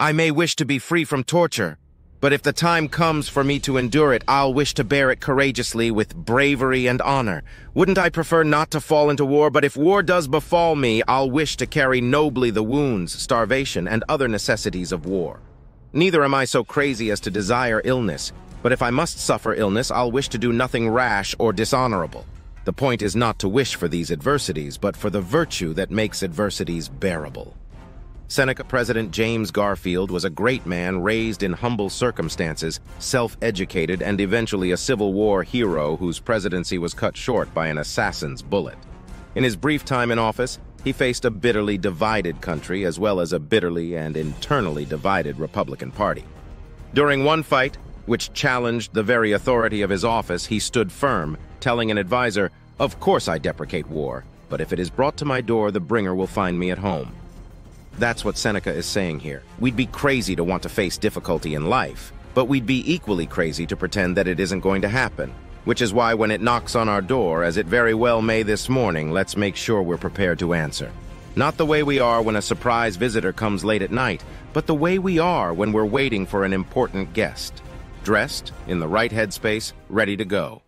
I may wish to be free from torture, but if the time comes for me to endure it, I'll wish to bear it courageously with bravery and honor. Wouldn't I prefer not to fall into war, but if war does befall me, I'll wish to carry nobly the wounds, starvation, and other necessities of war. Neither am I so crazy as to desire illness, but if I must suffer illness, I'll wish to do nothing rash or dishonorable. The point is not to wish for these adversities, but for the virtue that makes adversities bearable. Seneca President James Garfield was a great man raised in humble circumstances, self-educated, and eventually a Civil War hero whose presidency was cut short by an assassin's bullet. In his brief time in office, he faced a bitterly divided country as well as a bitterly and internally divided Republican Party. During one fight, which challenged the very authority of his office, he stood firm, telling an advisor, Of course I deprecate war, but if it is brought to my door, the bringer will find me at home. That's what Seneca is saying here. We'd be crazy to want to face difficulty in life, but we'd be equally crazy to pretend that it isn't going to happen. Which is why when it knocks on our door, as it very well may this morning, let's make sure we're prepared to answer. Not the way we are when a surprise visitor comes late at night, but the way we are when we're waiting for an important guest. Dressed, in the right headspace, ready to go.